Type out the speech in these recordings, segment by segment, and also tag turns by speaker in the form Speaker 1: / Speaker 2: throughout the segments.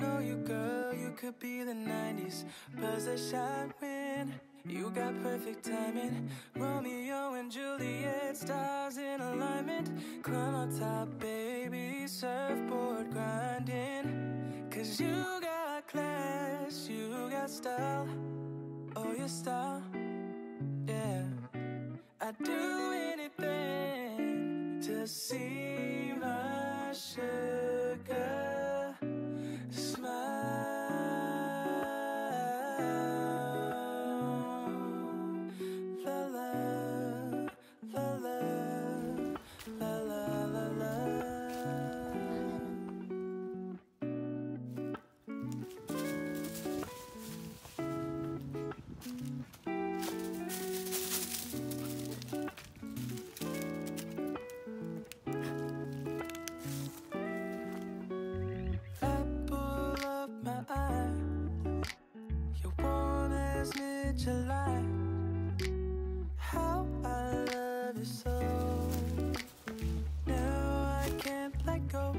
Speaker 1: Know you, girl. You could be the 90s. Buzz that shot when you got perfect timing. Romeo and Juliet, stars in alignment. Climb on top, baby. Surfboard grinding. Cause you got class, you got style. Oh, your style. Yeah. I'd do anything to see my How I love you so. Now I can't let go.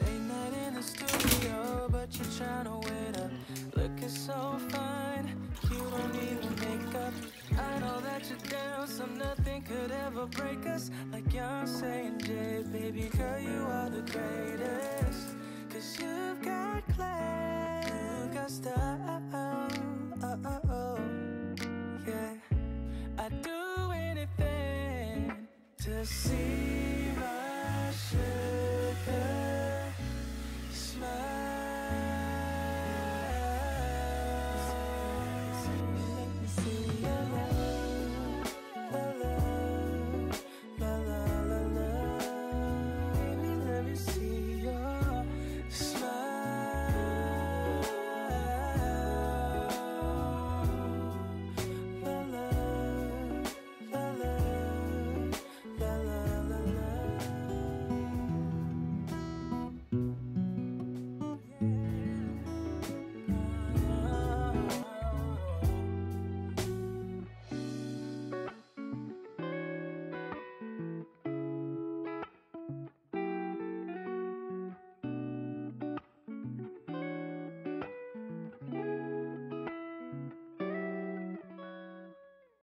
Speaker 1: Late night in the studio, but you're up. Looking so fine, you. I know that you're down, so nothing could ever break us. Like and Jay, baby girl, you are the greatest. Cause you've do anything to see my sugar smile.